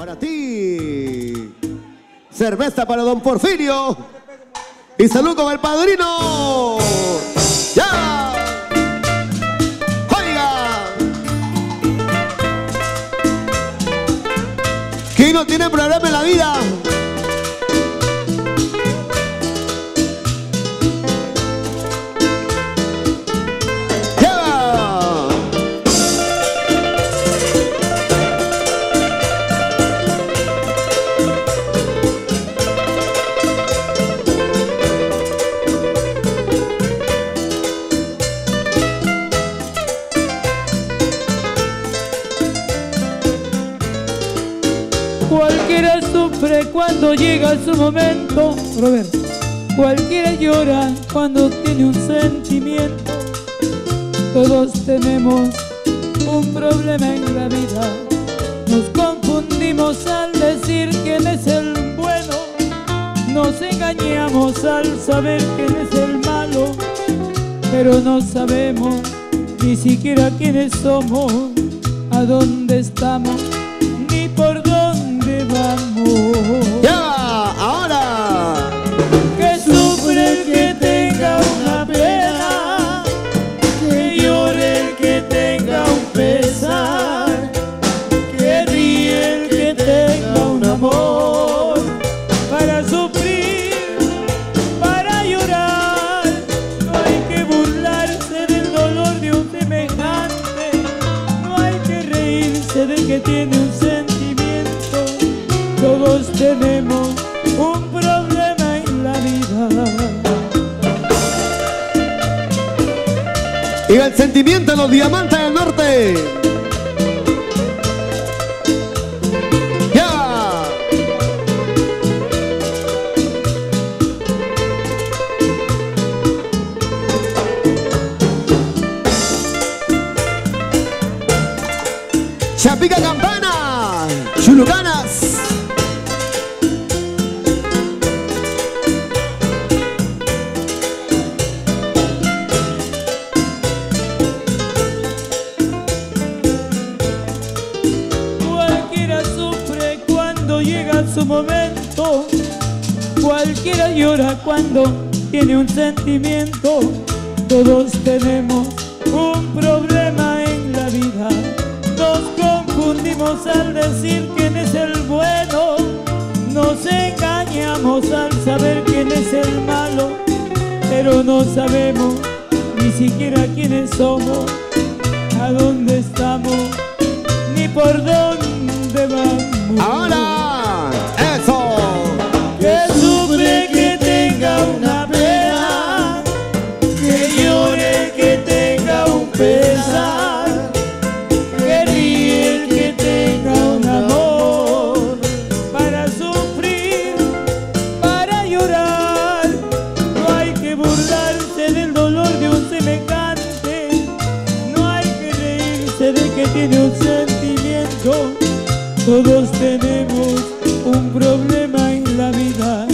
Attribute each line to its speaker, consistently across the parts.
Speaker 1: Para ti. Cerveza para don Porfirio. Y salud con el padrino. ¡Ya! ¡Oiga! ¿Quién no tiene problema en la vida?
Speaker 2: Cualquiera sufre cuando llega su momento. Robert. Cualquiera llora cuando tiene un sentimiento. Todos tenemos un problema en la vida. Nos confundimos al decir quién es el bueno. Nos engañamos al saber quién es el malo. Pero no sabemos ni siquiera quiénes somos, a dónde estamos, ni por dónde del que tiene un sentimiento, todos tenemos un problema en la vida.
Speaker 1: Y el sentimiento de los diamantes del norte. Chapica Campana, Chulucanas.
Speaker 2: Cualquiera sufre cuando llega su momento. Cualquiera llora cuando tiene un sentimiento. Todos tenemos un problema al saber quién es el malo. Pero no sabemos ni siquiera quiénes somos, a dónde estamos ni por dónde que tiene un sentimiento, todos tenemos un problema en la vida,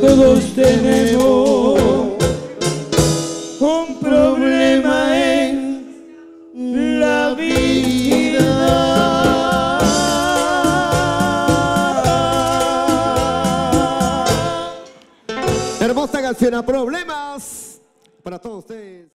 Speaker 2: todos tenemos un problema en la vida.
Speaker 1: Hermosa canción a problemas para todos ustedes.